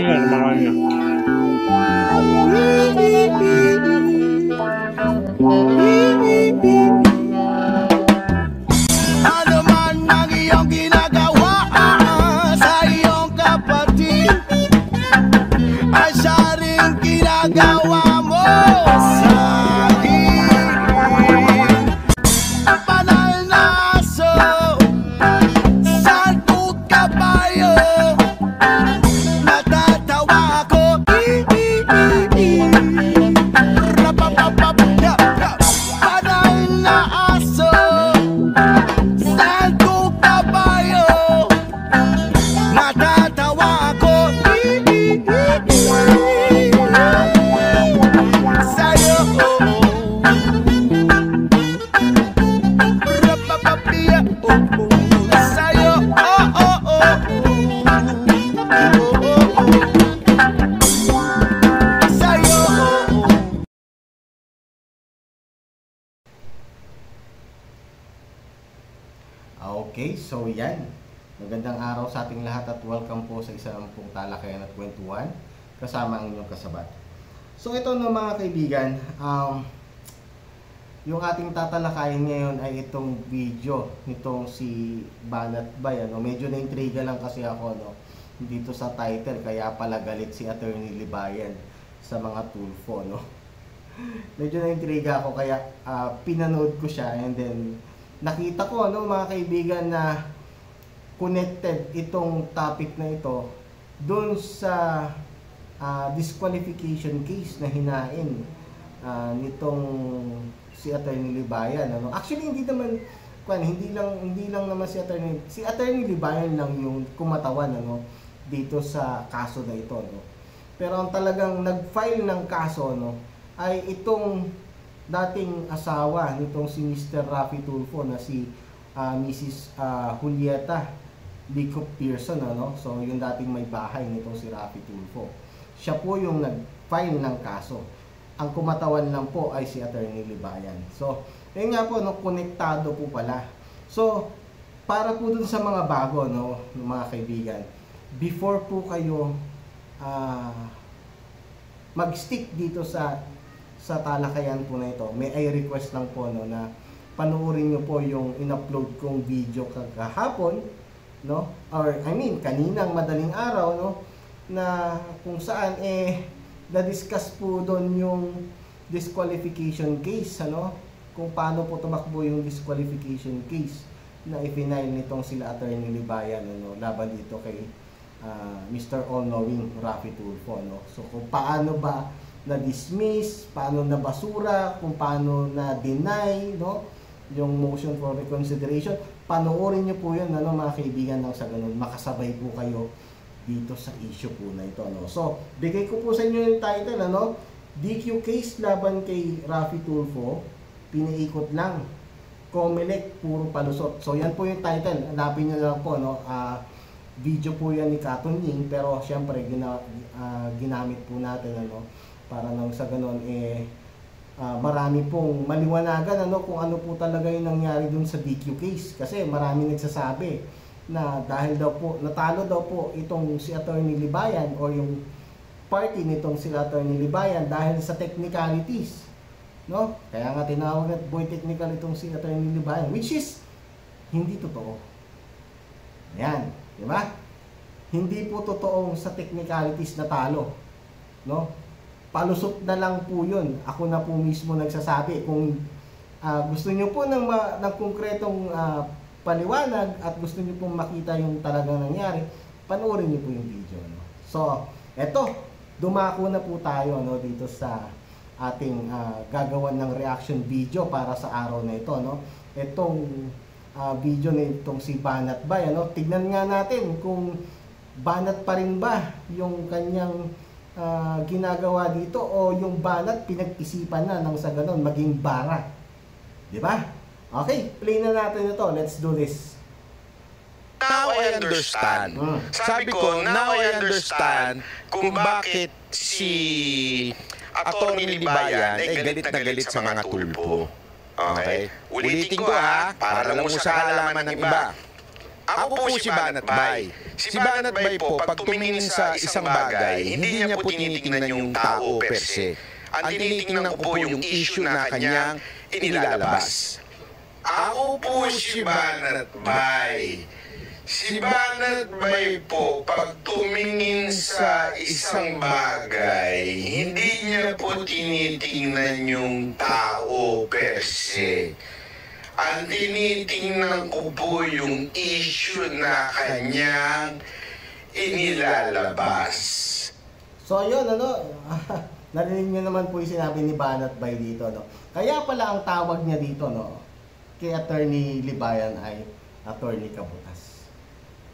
kanya, sa mga kanya. Ano araw sa ating lahat at welcome po sa isang pong talakayan at kwentuhan kasama ang inyong kasabat. So ito no mga kaibigan, um, yung ating tatalakayin ngayon ay itong video nitong si Banat Bay. Ano? Medyo na-intriga lang kasi ako no, dito sa title kaya pala galit si Attorney Libayan sa mga tulfo. No? Medyo na-intriga ako kaya ah, pinanood ko siya and then nakita ko no mga kaibigan na connected itong topic na ito doon sa ah, disqualification case na hinain ah, nitong si Attorney Libayan ano actually hindi naman kwan hindi lang hindi lang naman si Attorney si Attorney Libayan lang yung kumatawan ano dito sa kaso na ito no pero ang talagang nag-file ng kaso no ay itong dating asawa nitong si Mr. Rafi Tulfo na si ah, Mrs. ah, Julieta Licop Pearson ano? So yung dating may bahay nitong si Rafi Tulfo. Siya po yung nag-file ng kaso. Ang kumatawan lang po ay si Attorney Libayan. So yun nga po no konektado po pala. So para po dun sa mga bago no mga kaibigan before po kayo ah, mag-stick dito sa sa talakayan po na ito, may I request lang po no na panoorin niyo po yung in-upload kong video kagahapon, no? Or I mean, kaninang madaling araw, no? Na kung saan eh na-discuss po doon yung disqualification case, ano? Kung paano po tumakbo yung disqualification case na ipinail nitong sila Attorney Libayan ano, laban dito kay ah, Mr. All-Knowing Rafi Tulfo. No? So kung paano ba na-dismiss, paano na basura, kung paano na-deny, no? Yung motion for reconsideration. Panoorin niyo po yun, ano, mga kaibigan ng sa ganun. Makasabay po kayo dito sa issue po na ito. No? So, bigay ko po sa inyo yung title, ano? DQ case laban kay Rafi Tulfo, piniikot lang. Comelec, puro palusot. So, yan po yung title. Hanapin niyo lang po, no? Ah, video po yan ni Katon pero syempre, gina, ah, ginamit po natin, ano? Para nang sa ganun, eh, ah, marami pong maliwanagan ano kung ano po talaga yung nangyari dun sa DQ case. Kasi marami nagsasabi na dahil daw po natalo daw po itong si Attorney Libayan o yung party nitong si Attorney Libayan dahil sa technicalities no? Kaya nga tinawag na boy technical itong si Attorney Libayan which is hindi totoo. Yan di ba? Hindi po totoong sa technicalities na talo no palusot na lang po yun. Ako na po mismo nagsasabi. Kung ah, gusto nyo po ng, ng konkretong ah, paliwanag at gusto nyo pong makita yung talagang nangyari, panoorin nyo po yung video. No? So, eto, dumako na po tayo no, dito sa ating ah, gagawan ng reaction video para sa araw na ito. No? Itong ah, video na itong si Banat Bay. Ano? Tignan nga natin kung banat pa rin ba yung kanyang ginagawa dito o yung banat pinag-isipan na nang sa ganun maging bara. 'Di ba? Okay, play na natin ito. Let's do this. Now I understand. Mm. Sabi ko, now I understand kung bakit si Atty. Libayan ay galit na galit sa mga tulpo. Okay? Ulitin ko ha, para lang mo sa kaalaman ng iba. Ako po si Banat Bay. Si Banat Bay po, pag tumingin sa isang bagay, hindi niya po tinitingnan yung tao per se. Ang tinitingnan ko po yung issue na kanyang inilalabas. Ako po si Banat Bay. Si Banat Bay po, pag tumingin sa isang bagay, hindi niya po tinitingnan yung tao per se. Ang tinitingnan ko po yung issue na kanyang inilalabas. So ayun, ano, narinig niyo naman po yung sinabi ni Banat Bay dito, no? Kaya pala ang tawag niya dito, no, kay Attorney Libayan ay Attorney Kabutas.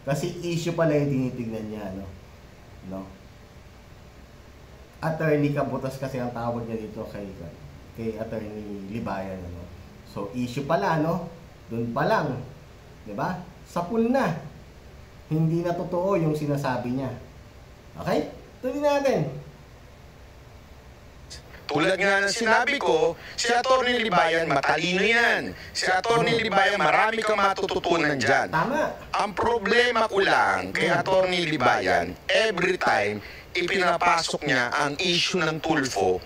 Kasi issue pala yung tinitignan niya, no? No? Attorney Kabutas kasi ang tawag niya dito kay kay Attorney Libayan, ano? So issue pala, no? Doon pa lang, 'di ba? Sapul na. Hindi na totoo yung sinasabi niya. Okay? Tuloy natin. Tulad nga ng sinabi ko, si Atty. Libayan matalino yan. Si Atty. Libayan marami kang matututunan dyan. Tama. Ang problema ko lang kay Atty. Libayan, every time ipinapasok niya ang issue ng Tulfo,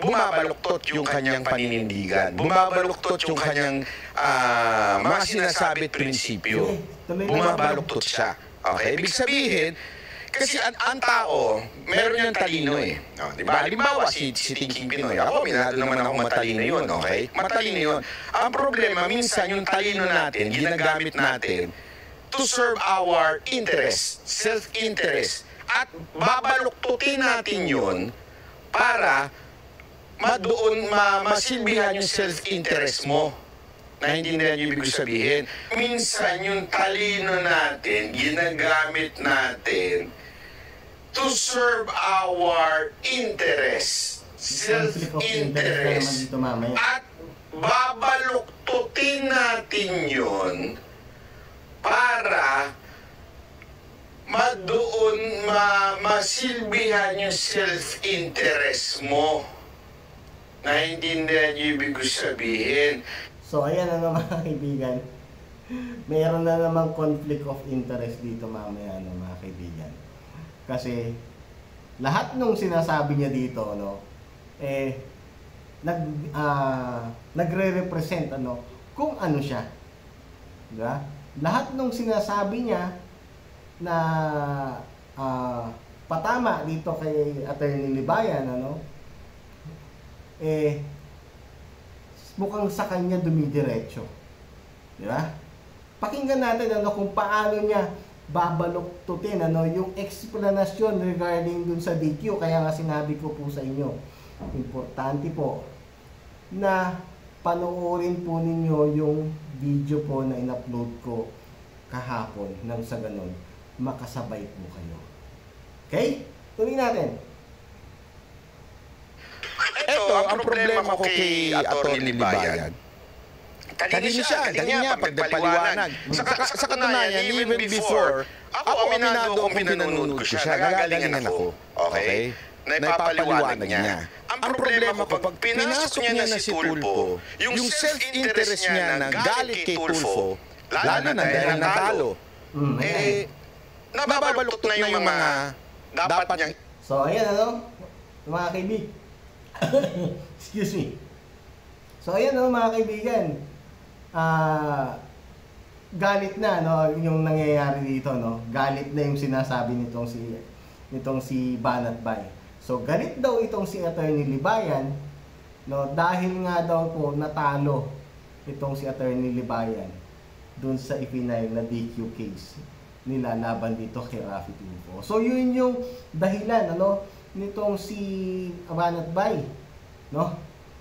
bumabaluktot yung kanyang paninindigan. Bumabaluktot yung kanyang ah, mga sinasabi at prinsipyo. Bumabaluktot siya. Okay? Ibig sabihin, kasi ang, ang tao, meron yung talino eh. No, di ba? Halimbawa, si, si Thinking Pinoy. Ako, minado naman ako matalino yun, okay? Matalino yun. Ang problema, minsan yung talino natin, ginagamit natin to serve our interest, self-interest. At babaluktutin natin yun para madoon ma masilbihan yung self-interest mo. Naintindihan niyo ibig sabihin? Minsan yung talino natin, ginagamit natin to serve our interest, na self-interest. At babaluktutin natin yun para madoon ma masilbihan yung self-interest mo. Naintindihan niyo ibig ko sabihin? So, ayan na naman mga kaibigan. Mayroon na namang conflict of interest dito mamaya, no, mga kaibigan. Kasi, lahat nung sinasabi niya dito, no, eh, nag, ah, nagre-represent, ano, kung ano siya. Diba? Lahat nung sinasabi niya na ah, patama dito kay Attorney Libayan, ano, eh, mukhang sa kanya dumidiretso. Di ba? Pakinggan natin ano kung paano niya babaluktutin ano yung explanation regarding dun sa DQ kaya nga sinabi ko po sa inyo importante po na panoorin po ninyo yung video po na in-upload ko kahapon nang sa ganun makasabay po kayo okay? tuloy natin Ito, ang problema ko kay Atty. Libayan. Kanina siya, kanina pag nagpaliwanag. Sa, sa, sa katunayan, even before, ako aminado kung pinanonood ko siya, nagagalingan ako. Okay? Naipapaliwanag niya. Ang problema ko, pag pinasok niya na si Tulfo, yung self-interest niya na galit kay Tulfo, lalo na dahil natalo, mm. eh, nababaluktot na yung mga dapat niyang So, ayan ano, mga kaibig. Excuse me. So, ayan ano, mga kaibigan. Ah, galit na no yung nangyayari dito no. Galit na yung sinasabi nitong si nitong si Banat Bay. So, galit daw itong si Attorney Libayan no dahil nga daw po natalo itong si Attorney Libayan dun sa ipinail na DQ case nila laban dito kay Rafi Tulfo. So yun yung dahilan ano nitong si Banat Bay, no?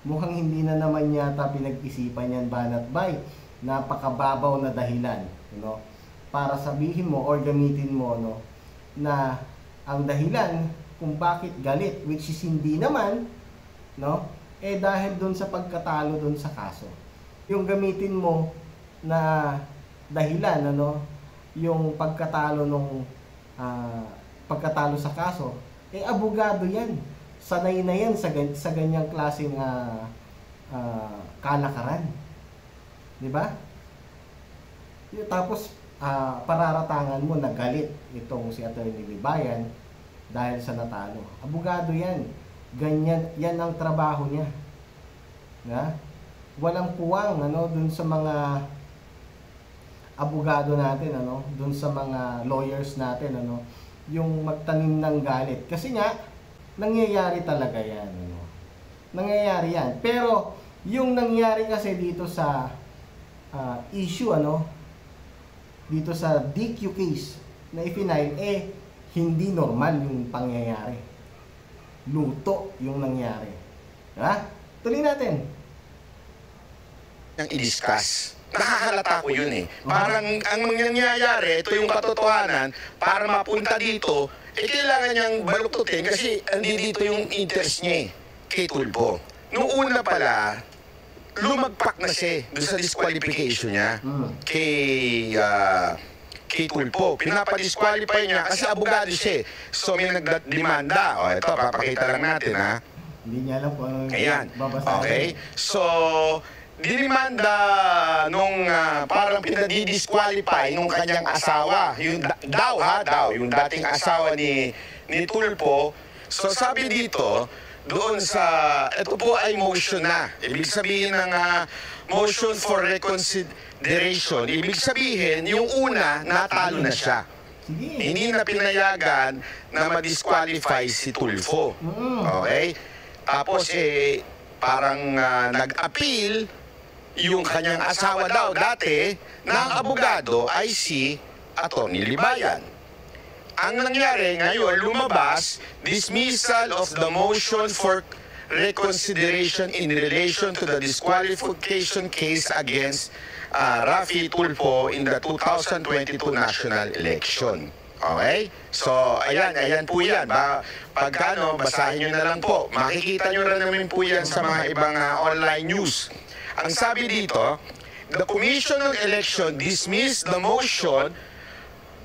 Mukhang hindi na naman yata pinag-isipan yan Banat Bay. Napakababaw na dahilan, no? Para sabihin mo or gamitin mo no na ang dahilan kung bakit galit which is hindi naman no eh dahil doon sa pagkatalo doon sa kaso. Yung gamitin mo na dahilan ano yung pagkatalo nung ah, pagkatalo sa kaso, eh abogado yan. Sanay na yan sa, sa ganyang klaseng ah, ah, kalakaran. Di ba? Tapos, ah, pararatangan mo na galit itong si Attorney Libayan dahil sa natalo. Abogado yan. Ganyan, yan ang trabaho niya. Na? Walang puwang ano dun sa mga abogado natin ano, dun sa mga lawyers natin ano, yung magtanim ng galit. Kasi nga nangyayari talaga 'yan ano. Nangyayari 'yan. Pero yung nangyari kasi dito sa ah, issue ano, dito sa DQ case na i-final eh hindi normal yung pangyayari. Luto yung nangyari. Ha? Tuloy natin. Nang i-discuss. Nakakalata ko yun eh. Parang ang nangyayari, ito yung katotohanan, para mapunta dito, eh kailangan niyang baluktutin kasi andito yung interest niya eh, kay Tulpo. Nung una pala, lumagpak na siya eh, doon sa disqualification niya kay ah, kay Tulpo. Pinapadisqualify niya kasi abogado siya eh. So may nagdemanda. O ito, papakita lang natin ha. Hindi niya alam kung ano Ayan. Okay. So, dinimanda nung ah, parang pinadidisqualify nung kanyang asawa. Yung da- daw ha, daw. Yung dating asawa ni, ni Tulpo. So, sabi dito, doon sa, ito po ay motion na. Ibig sabihin ng ah, motion for reconsideration. Ibig sabihin, yung una, natalo na siya. Hindi na pinayagan na ma-disqualify si Tulfo. Mm. Okay? Tapos eh, parang ah, nag-appeal yung kanyang asawa daw dati ang abogado ay si Atty. Libayan. Ang nangyari ngayon, lumabas, dismissal of the motion for reconsideration in relation to the disqualification case against uh, Rafi Tulfo in the 2022 national election. Okay? So, ayan, ayan po yan. Ba, pagkano, basahin nyo na lang po. Makikita nyo rin namin po yan sa mga ibang uh, online news. Ang sabi dito, the Commission on Election dismissed the motion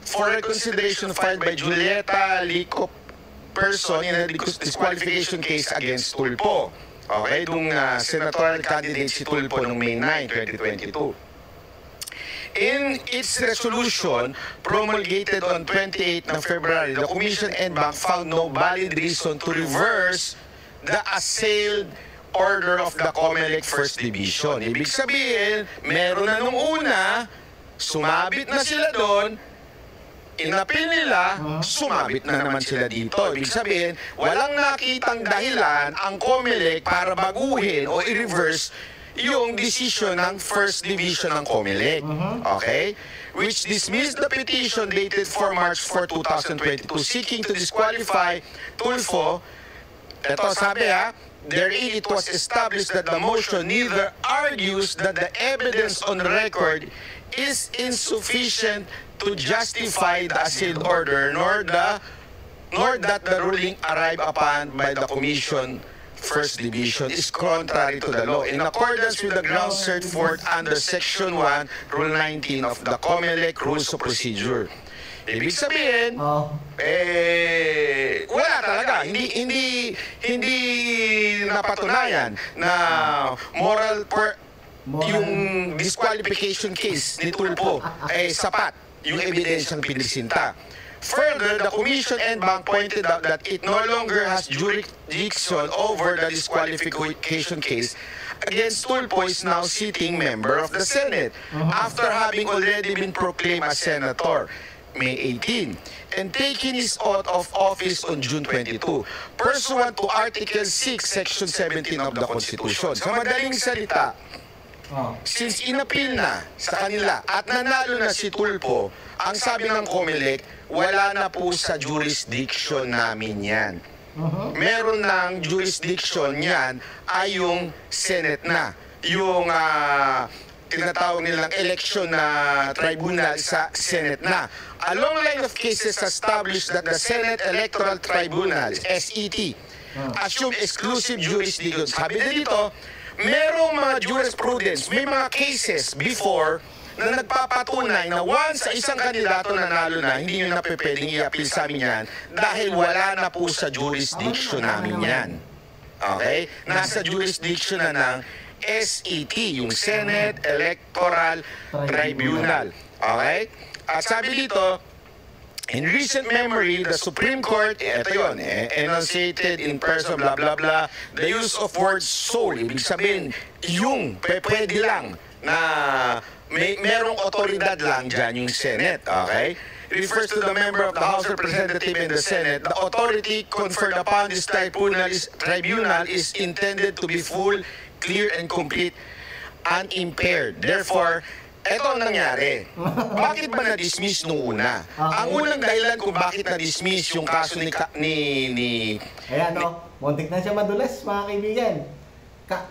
for reconsideration filed by Julieta Lico person in a disqualification case against Tulpo. Okay, dung uh, senatorial candidate si Tulpo noong May 9, 2022. In its resolution promulgated on 28 ng February, the Commission and Bank found no valid reason to reverse the assailed order of the COMELEC First Division. Ibig sabihin, meron na nung una, sumabit na sila doon, inapil nila, sumabit na naman sila dito. Ibig sabihin, walang nakitang dahilan ang COMELEC para baguhin o i-reverse yung decision ng First Division ng COMELEC. Okay? Which dismissed the petition dated for March 4, 2022 seeking to disqualify Tulfo ito sabi ha, therein it was established that the motion neither argues that the evidence on record is insufficient to justify the assailed order nor the nor that the ruling arrived upon by the commission. First Division is contrary to the law. In accordance with the grounds set forth under Section 1, Rule 19 of the COMELEC Rules of Procedure. Ibig sabihin, Oh, eh wala talaga. Hindi hindi hindi napatunayan na moral per Moral. yung disqualification case ni Tulpo ay sapat yung ebidensyang pinisinta. Further, the Commission and Bank pointed out that it no longer has jurisdiction over the disqualification case against Tulpo is now sitting member of the Senate after having already been proclaimed as senator. May 18 and taking his oath of office on June 22 pursuant to Article 6 Section 17 of the Constitution. Sa madaling salita, oh. since inapil na sa kanila at nanalo na si Tulpo, ang sabi ng COMELEC, wala na po sa jurisdiction namin yan. Mhm. Meron ng jurisdiction yan ay yung Senate na. Yung ah, tinatawag nilang election na tribunal sa Senate na. A long line of cases established that the Senate Electoral Tribunal, SET, assume exclusive jurisdiction. Sabi na dito, merong mga jurisprudence, may mga cases before na nagpapatunay na once sa isang kandidato nanalo na, hindi nyo na pwedeng i-appeal sa amin yan dahil wala na po sa jurisdiction namin yan. Okay? Nasa jurisdiction na ng SET, yung Senate Electoral Tribunal. Okay? At sabi dito, In recent memory, the Supreme Court, ito yun, eh, enunciated in person, blah, blah, blah, the use of word soul, ibig sabihin, yung, pwede lang, na may merong otoridad lang dyan yung Senate, okay? refers to the member of the House of Representatives in the Senate. The authority conferred upon this tribunal is, tribunal is intended to be full, clear, and complete, unimpaired. Therefore, ito ang nangyari. Bakit ba na-dismiss nung una? Ang unang dahilan kung bakit na-dismiss yung kaso ni, Ka- ni, ni Ayan, no? Muntik na siya madulas, mga kaibigan. Ka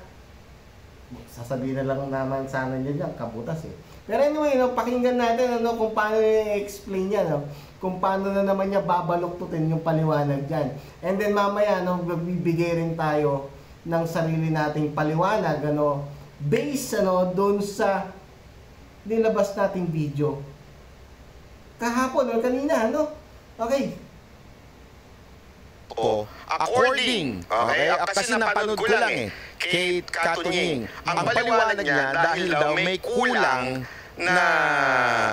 sasabihin na lang naman sana niya dyan, kabutas eh. Pero anyway, no, pakinggan natin ano, kung paano niya i-explain yan. No? Kung paano na naman niya babaluktutin yung paliwanag dyan. And then mamaya, no, magbibigay rin tayo ng sarili nating paliwanag, ano, based ano, doon sa nilabas nating video. Kahapon or kanina, ano? Okay, o according, okay, kasi napanood ko lang eh, kay Katunying, ang paliwanag niya dahil daw may kulang na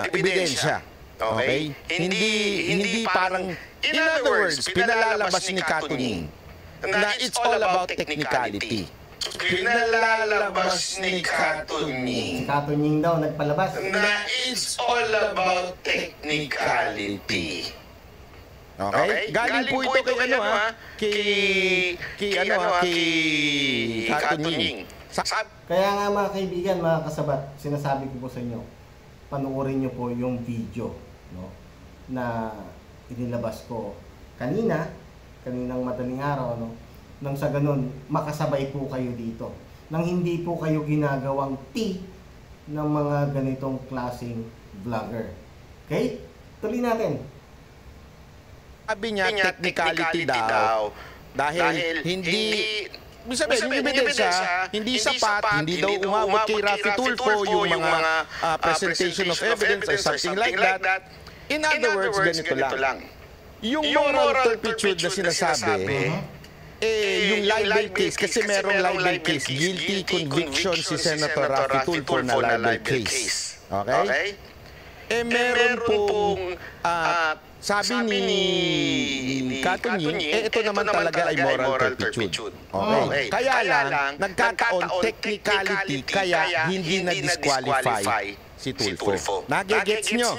ebidensya. Okay? Hindi hindi parang in other words, pinalalabas ni Katunying na it's all about technicality. Pinalalabas ni si Katunying Katunying daw nagpalabas. na it's all about technicality. Okay? Galing, po ito kay ano ha? Kay, kay, ano ha? Kay Katunying. Sa, Kaya nga mga kaibigan, mga kasabat, sinasabi ko po sa inyo, panoorin nyo po yung video no, na inilabas ko kanina, kaninang madaling araw, no, nang sa ganun, makasabay po kayo dito. Nang hindi po kayo ginagawang T ng mga ganitong klaseng vlogger. Okay? Tuloy natin. sabi niya, technicality, daw. Dahil, hindi, Ibig sabihin, yung ebidensya, hindi sapat, hindi daw umabot kay Rafi Tulfo yung mga ah, presentation of evidence or something like that. In other words, ganito lang. Yung moral turpitude na sinasabi, eh, yung libel case, kasi merong libel case, guilty conviction si Senator Rafi Tulfo na libel case. Okay? Eh, meron pong, ah, sabi ni, ni Katunying, eh, ito naman talaga ay moral turpitude. Okay. Kaya lang, nagkataon technicality, kaya hindi na-disqualify si Tulfo. Nagigets nyo?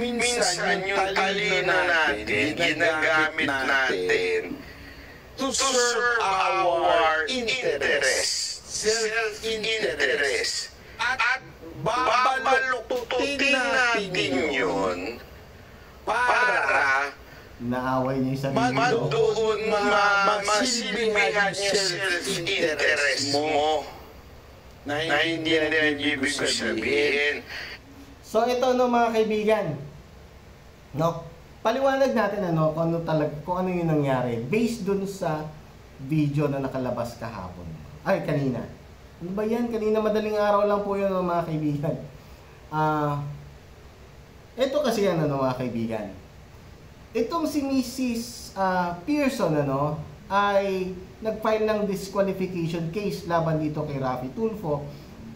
Minsan yung talino natin, ginagamit natin to serve our interest, self-interest. At babaluktutin natin yun para Naaway niyo yung sarili nyo. doon ma masilbihan yung self-interest mo na hindi na ibig sabihin. So ito no mga kaibigan. No. Paliwanag natin ano kung ano talag kung ano yung nangyari based dun sa video na nakalabas kahapon. Ay kanina. Ano ba yan? Kanina madaling araw lang po yun mga kaibigan. Ah ito kasi yan ano mga kaibigan. Itong si Mrs. ah, Pearson ano ay nag-file ng disqualification case laban dito kay Rafi Tulfo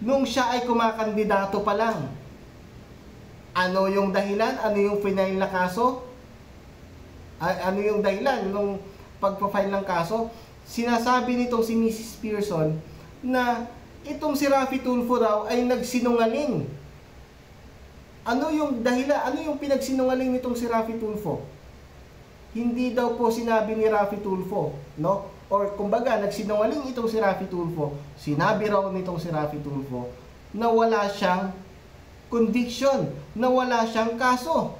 nung siya ay kumakandidato pa lang. Ano yung dahilan? Ano yung final na kaso? Ano yung dahilan nung pagpa-file ng kaso? Sinasabi nitong si Mrs. Pearson na itong si Rafi Tulfo daw ay nagsinungaling. Ano yung dahilan? Ano yung pinagsinungaling nitong si Rafi Tulfo? Hindi daw po sinabi ni Rafi Tulfo, no? Or kumbaga, nagsinungaling itong si Rafi Tulfo. Sinabi raw nitong si Rafi Tulfo na wala siyang conviction, na wala siyang kaso.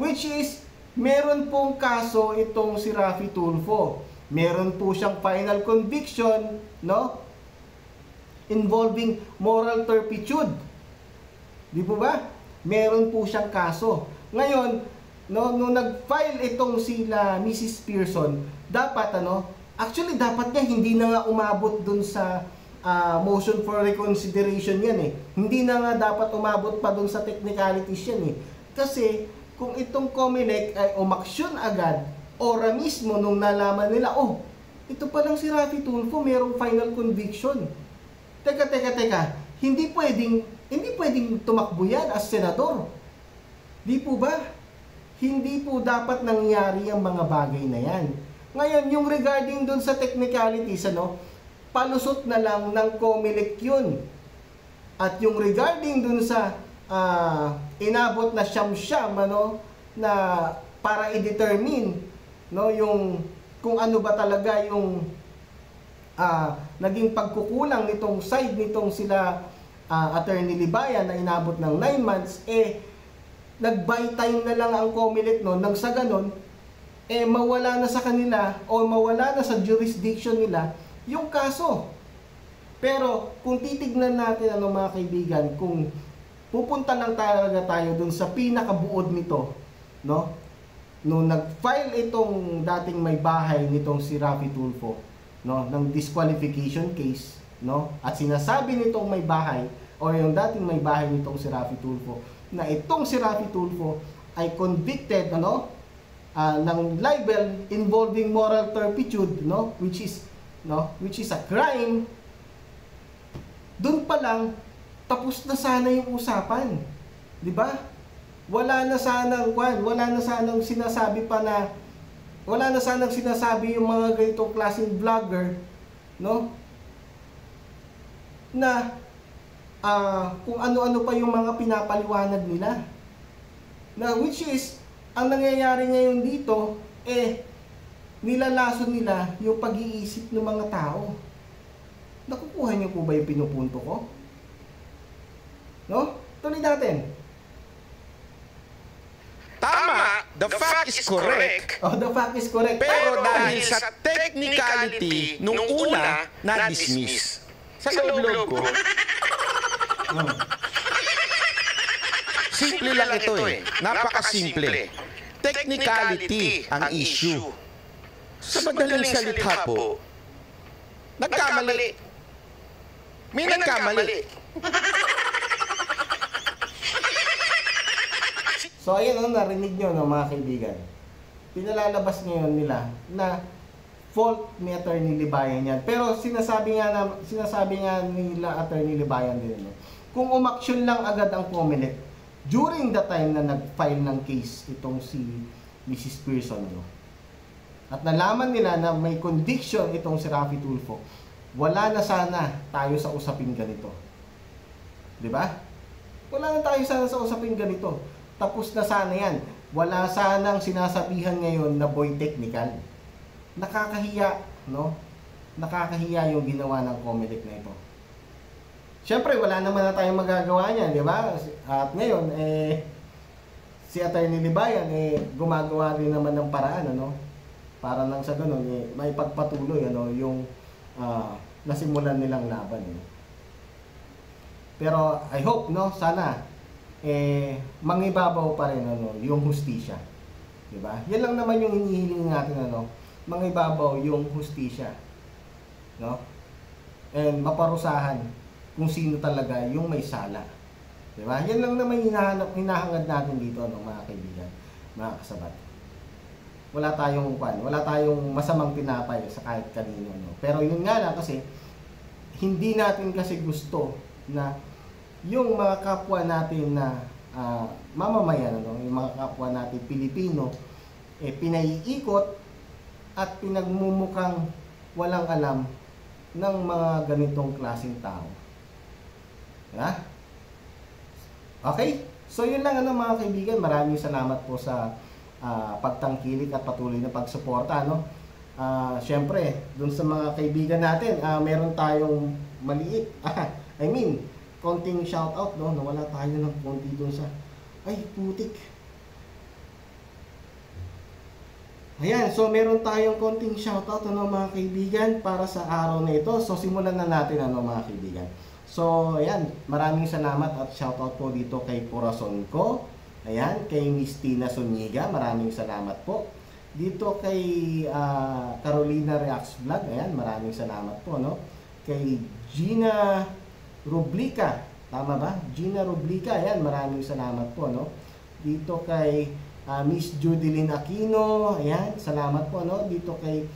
Which is, meron pong kaso itong si Rafi Tulfo. Meron po siyang final conviction, no? Involving moral turpitude. Di po ba? Meron po siyang kaso. Ngayon, no, nung nag-file itong sila Mrs. Pearson, dapat ano, actually dapat niya hindi na nga umabot dun sa ah, motion for reconsideration yan eh. Hindi na nga dapat umabot pa dun sa technicalities yan eh. Kasi kung itong COMELEC ay umaksyon agad, ora mismo nung nalaman nila, oh, ito pa lang si Rafi Tulfo, merong final conviction. Teka, teka, teka. Hindi pwedeng, hindi pwedeng tumakbo yan as senador. Di po ba? Hindi po dapat nangyari ang mga bagay na yan. Ngayon, yung regarding dun sa technicalities, ano, palusot na lang ng COMELEC yun. At yung regarding dun sa ah, inabot na siyam-siyam, ano, na para i-determine, no, yung kung ano ba talaga yung ah, naging pagkukulang nitong side nitong sila ah, Attorney Libayan na inabot ng 9 months, eh, nag-buy time na lang ang COMELEC noon nang sa ganon, eh mawala na sa kanila o mawala na sa jurisdiction nila yung kaso. Pero kung titignan natin ano mga kaibigan, kung pupunta lang talaga tayo dun sa pinakabuod nito, no? Nung nag-file itong dating may bahay nitong si Rafi Tulfo, no, ng disqualification case, no? At sinasabi nitong may bahay o yung dating may bahay nitong si Rafi Tulfo na itong si Rafi Tulfo ay convicted ano ah, ng libel involving moral turpitude no which is no? Which is a crime. Doon pa lang tapos na sana yung usapan. Di ba? Wala na sanang kwan wala na sanang sinasabi pa na wala na sanang sinasabi yung mga ganitong klaseng vlogger no? Na ah, kung ano-ano pa yung mga pinapaliwanag nila. Na which is, ang nangyayari ngayon dito, eh, nilalason nila yung pag-iisip ng mga tao. Nakukuha niyo po ba yung pinupunto ko? No? Tuloy natin. Tama, the fact is correct. Oh, the fact is correct. Pero dahil sa technicality nung una, na-dismiss. Sa loob-loob ko, Oh, simple lang ito eh. Napakasimple. Technicality ang issue. Sa madaling salita po, nagkamali. May nagkamali. So ayun, no, narinig nyo no, mga kaibigan. Pinalalabas ngayon nila na fault ni Attorney Libayan yan. Pero sinasabi nga na, sinasabi nga nila Attorney Libayan din no, kung umaksyon lang agad ang COMELEC during the time na nag-file ng case itong si Mrs. Pearson no. At nalaman nila na may conviction itong si Rafi Tulfo, wala na sana tayo sa usaping ganito. 'Di ba? Wala na tayo sana sa usaping ganito. Tapos na sana yan. Wala sanang sinasabihan ngayon na boy technical. Nakakahiya, no? Nakakahiya yung ginawa ng Comelec na ito. Siyempre, wala naman na tayong magagawa niyan, di ba? At ngayon, eh, si Attorney Libayan, eh, gumagawa rin naman ng paraan, ano? Para lang sa ganun, eh, may pagpatuloy, ano, yung ah, nasimulan nilang laban, eh. Pero, I hope, no, sana, eh, mangibabaw pa rin, ano, yung hustisya. Di ba? Yan lang naman yung hinihiling natin, ano, mangibabaw yung hustisya. No? And maparusahan kung sino talaga yung may sala. Di ba? Yan lang naman hinahanap, hinahangad natin dito, ano, mga kaibigan, mga kasabat. Wala tayong kwan, wala tayong masamang tinapay sa kahit kanino. No? Pero yun nga lang kasi, hindi natin kasi gusto na yung mga kapwa natin na ah, mamamayan, ano, yung mga kapwa natin Pilipino, eh, pinaiikot at pinagmumukhang walang alam ng mga ganitong klaseng tao. Ha? Okay? So yun lang ano mga kaibigan, maraming salamat po sa ah, pagtangkilik at patuloy na pagsuporta no. Ah, syempre, dun sa mga kaibigan natin, ah, meron tayong maliit. I mean, konting shout out no, nawala tayo ng konti dun sa ay putik. Ayan, so meron tayong konting shoutout ano mga kaibigan para sa araw na ito. So simulan na natin ano mga kaibigan. So ayan, maraming salamat at shoutout po dito kay Corazon ko. Ayan, kay Miss Tina Suniga, maraming salamat po. Dito kay ah, Carolina Reacts Vlog, ayan, maraming salamat po no. Kay Gina Rublica, tama ba? Gina Rublica, ayan, maraming salamat po no. Dito kay ah, Miss Judilyn Aquino, ayan, salamat po no. Dito kay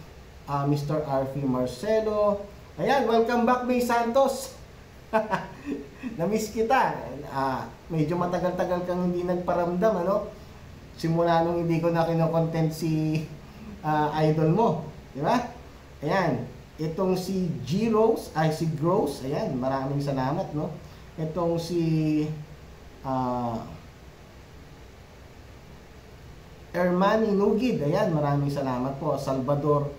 ah, Mr. Arfi Marcelo, ayan, welcome back May Santos. Namiss kita. Ah, medyo matagal-tagal kang hindi nagparamdam, ano? Simula nung hindi ko na kinokontent si ah, idol mo. Di ba? Ayan. Itong si G. Rose, ay si Gross, ayan, maraming salamat, no? Itong si ah Ermani Nugid, ayan, maraming salamat po. Salvador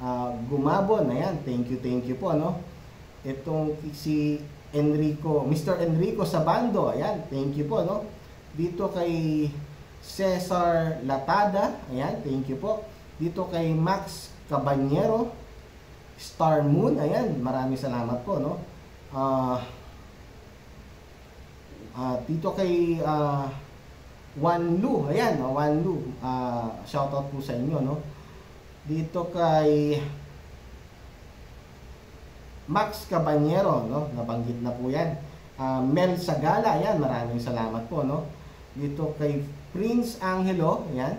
ah, Gumabon, ayan, thank you, thank you po, ano? Itong si Enrico, Mr. Enrico Sabando, ayan, thank you po, no? Dito kay Cesar Latada, ayan, thank you po. Dito kay Max Cabanyero, Star Moon, ayan, maraming salamat po, no? Ah, ah, dito kay ah, Wan Lu, ayan, Wan Lu, ah, shoutout po sa inyo, no? Dito kay Max Cabanyero, no? Nabanggit na po yan. Ah, Mel Sagala, ayan, maraming salamat po, no? Dito kay Prince Angelo, ayan.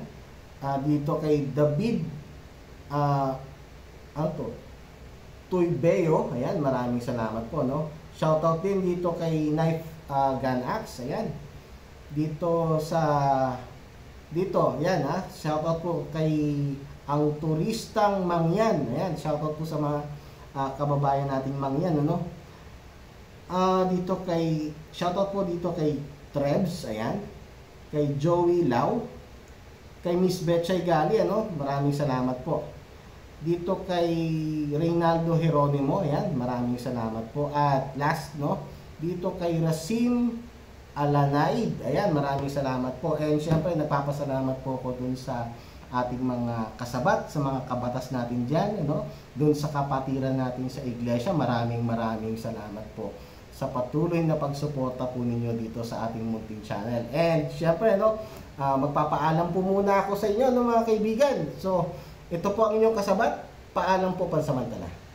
Ah, dito kay David, ah, ano to? Tuybeo, ayan, maraming salamat po, no? Shoutout din dito kay Knife ah, Gun Axe, ayan. Dito sa dito, yan ha. Shoutout po kay ang turistang Mangyan. Ayan, shoutout po sa mga ah, kababayan nating Mangyan, ano? Ah, dito kay shoutout po dito kay Trebs, ayan. Kay Joey Lau. Kay Miss Betchay Gali, ano? Maraming salamat po. Dito kay Reynaldo Jeronimo, ayan, maraming salamat po. At last, no, dito kay Rasim Alanaid, ayan, maraming salamat po. And syempre, nagpapasalamat po ako dun sa ating mga kasabat, sa mga kabatas natin dyan, ano, dun sa kapatiran natin sa iglesia, maraming maraming salamat po sa patuloy na pagsuporta po ninyo dito sa ating munting channel. And syempre, no, ah, magpapaalam po muna ako sa inyo, no, mga kaibigan. So, ito po ang inyong kasabat. Paalam po pansamantala.